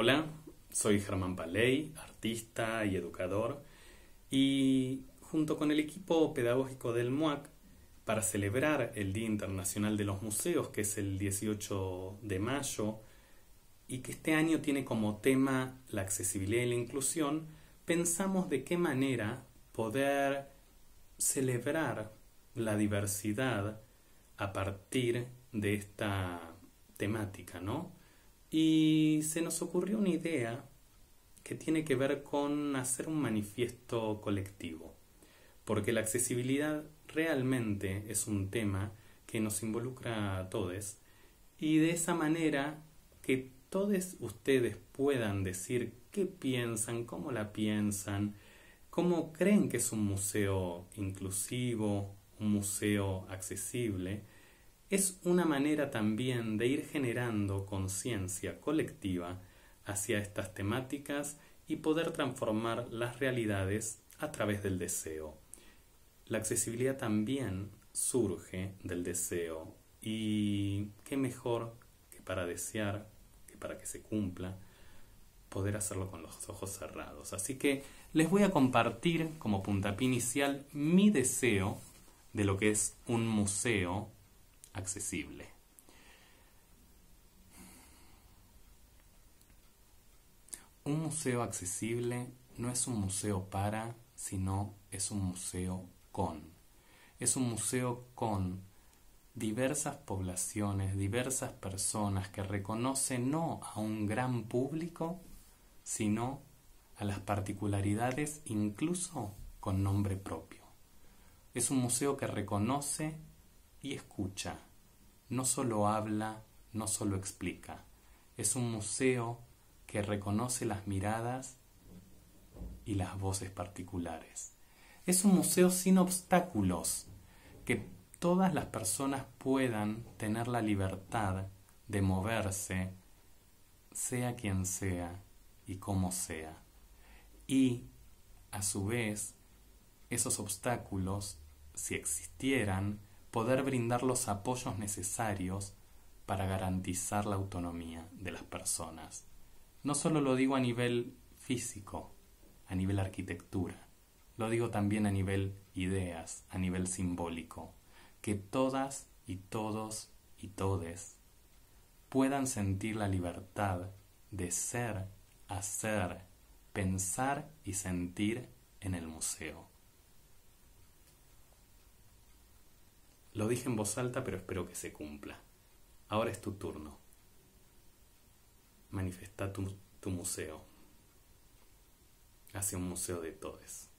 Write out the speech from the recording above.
Hola, soy Germán Paley, artista y educador, y junto con el equipo pedagógico del MUAC, para celebrar el Día Internacional de los Museos, que es el 18 de mayo, y que este año tiene como tema la accesibilidad y la inclusión, pensamos de qué manera poder celebrar la diversidad a partir de esta temática, ¿no? Y se nos ocurrió una idea que tiene que ver con hacer un manifiesto colectivo, porque la accesibilidad realmente es un tema que nos involucra a todos y de esa manera que todos ustedes puedan decir qué piensan, cómo la piensan, cómo creen que es un museo inclusivo, un museo accesible, es una manera también de ir generando conciencia colectiva hacia estas temáticas y poder transformar las realidades a través del deseo. La accesibilidad también surge del deseo y qué mejor que para desear, que para que se cumpla, poder hacerlo con los ojos cerrados. Así que les voy a compartir como puntapié inicial mi deseo de lo que es un museo accesible. Un museo accesible no es un museo para, sino es un museo con. Es un museo con diversas poblaciones, diversas personas que reconocen no a un gran público, sino a las particularidades incluso con nombre propio. Es un museo que reconoce y escucha no solo habla, no solo explica. Es un museo que reconoce las miradas y las voces particulares. Es un museo sin obstáculos, que todas las personas puedan tener la libertad de moverse, sea quien sea y como sea. Y, a su vez, esos obstáculos, si existieran, poder brindar los apoyos necesarios para garantizar la autonomía de las personas. No solo lo digo a nivel físico, a nivel arquitectura, lo digo también a nivel ideas, a nivel simbólico, que todas y todos y todes puedan sentir la libertad de ser, hacer, pensar y sentir en el museo. Lo dije en voz alta, pero espero que se cumpla. Ahora es tu turno. Manifesta tu, museo hacia un museo de todes.